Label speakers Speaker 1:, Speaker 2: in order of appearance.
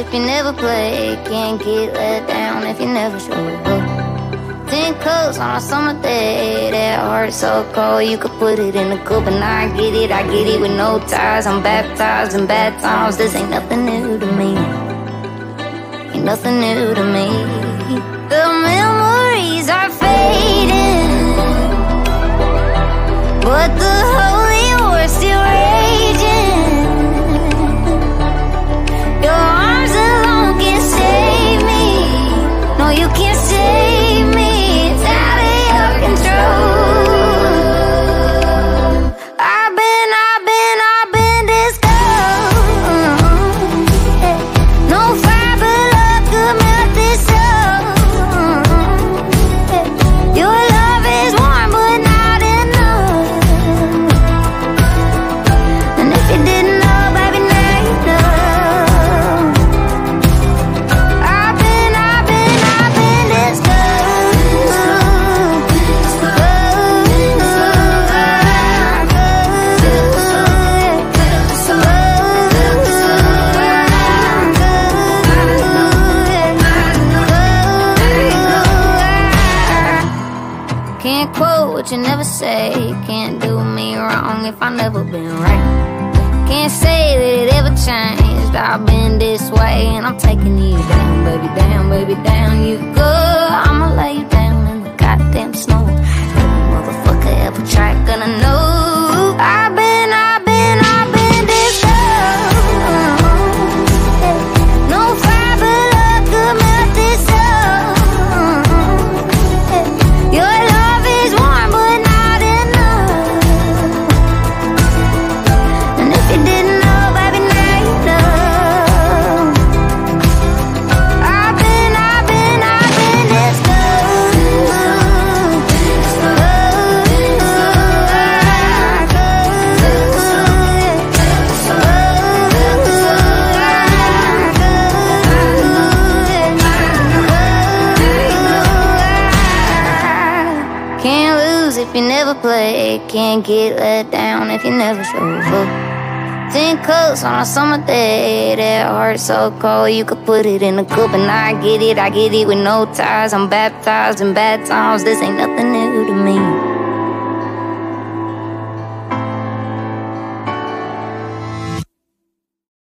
Speaker 1: if you never play. Can't get let down if you never show up. Ten cups on a summer day. That heart so cold, you could put it in a cup. And I get it, I get it with no ties. I'm baptized in bad times. This ain't nothing new to me. Ain't nothing new to me. The memories Can't quote what you never say. Can't do me wrong if I never been right. Can't say that it ever changed. I've been this way and I'm taking you down, baby, down, baby, down. You go, I'ma lay if you never play. Can't get let down if you never show up. Ten cups on a summer day. That heart so cold, you could put it in a cup. And I get it, I get it with no ties. I'm baptized in bad times. This ain't nothing new